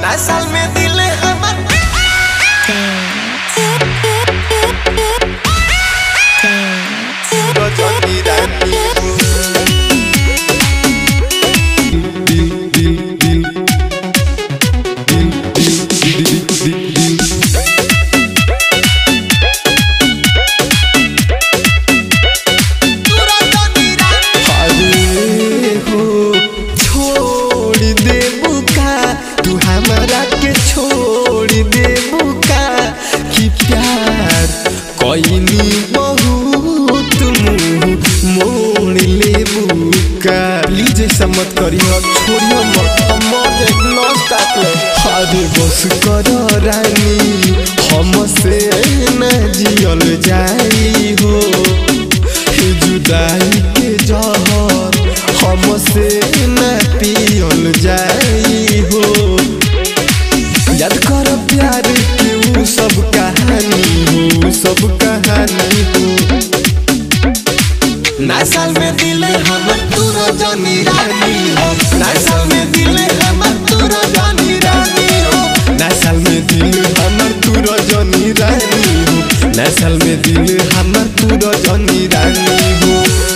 Las almendras बहुत मुंह मोड़ ले बुका लीजिए ऐसा मत करियो छोड़ियो मत मत एक नस काट ले अरे बस कर रानी हमसे न जियल जाई हो हे जुदाई के जहर हमसे न पियल जाई नसल में दिल हम तू जानी रानी हो। नसल में दिल हम तू जानी रानी हो। नसल में दिल हम तू जानी रानी हो। नसल में दिल हम तू जानी रानी हो।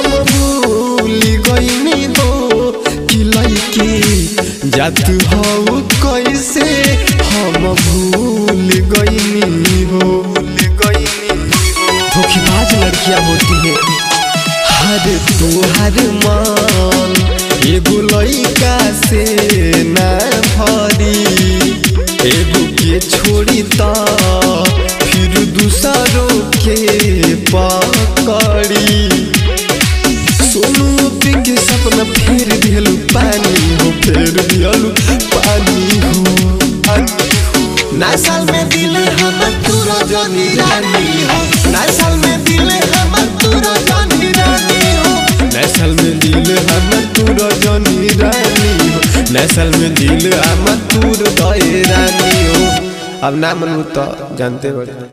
हम भूल गईनी हो कि जात हो कैसे? हम भूल गईनी हो। धोखेबाज लड़कियाँ होती है। हर तोहर मान एगो लइका से ना कितना फिर दिलू पानी हो फिर दिलू पानी हो। ना साल में दिल हम तोरा जानी रानी हो। ना साल में दिल हम तोरा जानी रानी हो। ना साल में दिल हम तोरा जानी रानी हो। ना साल में दिल हम तोरा रानी हो। अब ना मनू तो जानते हो।